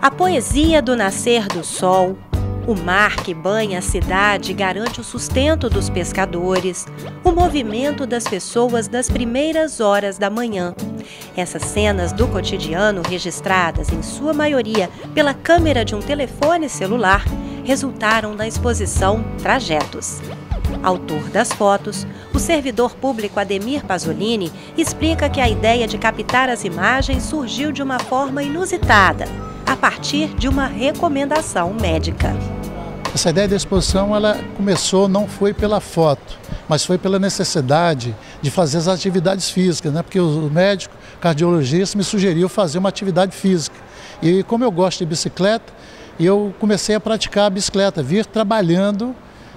A poesia do nascer do sol, o mar que banha a cidade garante o sustento dos pescadores, o movimento das pessoas das primeiras horas da manhã. Essas cenas do cotidiano, registradas em sua maioria pela câmera de um telefone celular, resultaram da exposição Trajetos. Autor das fotos, o servidor público Ademir Pasolini explica que a ideia de captar as imagens surgiu de uma forma inusitada, a partir de uma recomendação médica. Essa ideia da exposição ela começou não foi pela foto, mas foi pela necessidade de fazer as atividades físicas, né? Porque o médico cardiologista me sugeriu fazer uma atividade física. E como eu gosto de bicicleta, eu comecei a praticar a bicicleta, vir trabalhando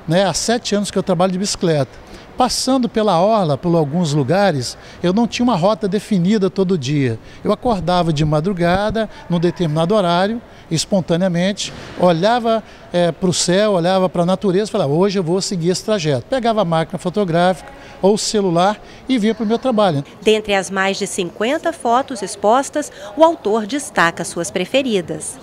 né, há sete anos que eu trabalho de bicicleta. Passando pela orla, por alguns lugares, eu não tinha uma rota definida todo dia. Eu acordava de madrugada, num determinado horário, espontaneamente, olhava é, para o céu, olhava para a natureza e falava, hoje eu vou seguir esse trajeto. Pegava a máquina fotográfica ou celular e vinha para o meu trabalho. Dentre as mais de 50 fotos expostas, o autor destaca suas preferidas.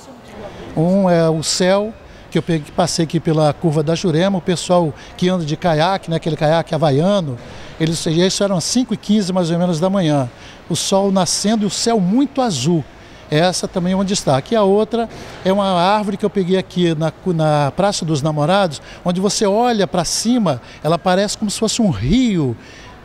Um é o céu, que eu peguei, passei aqui pela curva da Jurema, o pessoal que anda de caiaque, né, aquele caiaque havaiano, eles, isso eram 5 e 15 mais ou menos da manhã. O sol nascendo e o céu muito azul. Essa também é um destaque. E a outra é uma árvore que eu peguei aqui na, na Praça dos Namorados, onde você olha para cima, ela parece como se fosse um rio,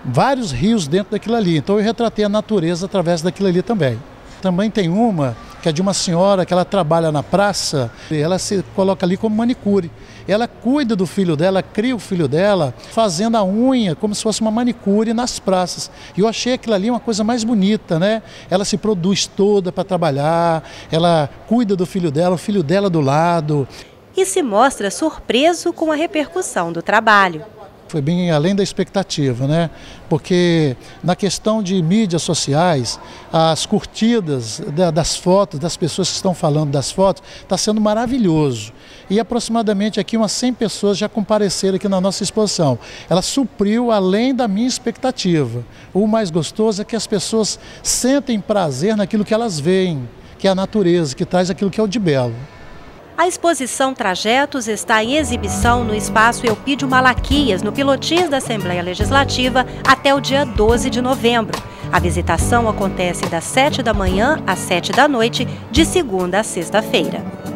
vários rios dentro daquilo ali. Então eu retratei a natureza através daquilo ali também. Também tem uma que é de uma senhora que ela trabalha na praça, ela se coloca ali como manicure. Ela cuida do filho dela, cria o filho dela, fazendo a unha como se fosse uma manicure nas praças. E eu achei aquilo ali uma coisa mais bonita, né? Ela se produz toda para trabalhar, ela cuida do filho dela, o filho dela do lado. E se mostra surpreso com a repercussão do trabalho foi bem além da expectativa, né? Porque na questão de mídias sociais, as curtidas das fotos, das pessoas que estão falando das fotos, está sendo maravilhoso. E aproximadamente aqui umas 100 pessoas já compareceram aqui na nossa exposição. Ela supriu além da minha expectativa. O mais gostoso é que as pessoas sentem prazer naquilo que elas veem, que é a natureza, que traz aquilo que é o de belo. A exposição Trajetos está em exibição no espaço Eupídio Malaquias, no Pilotis da Assembleia Legislativa, até o dia 12 de novembro. A visitação acontece das 7 da manhã às 7 da noite, de segunda a sexta-feira.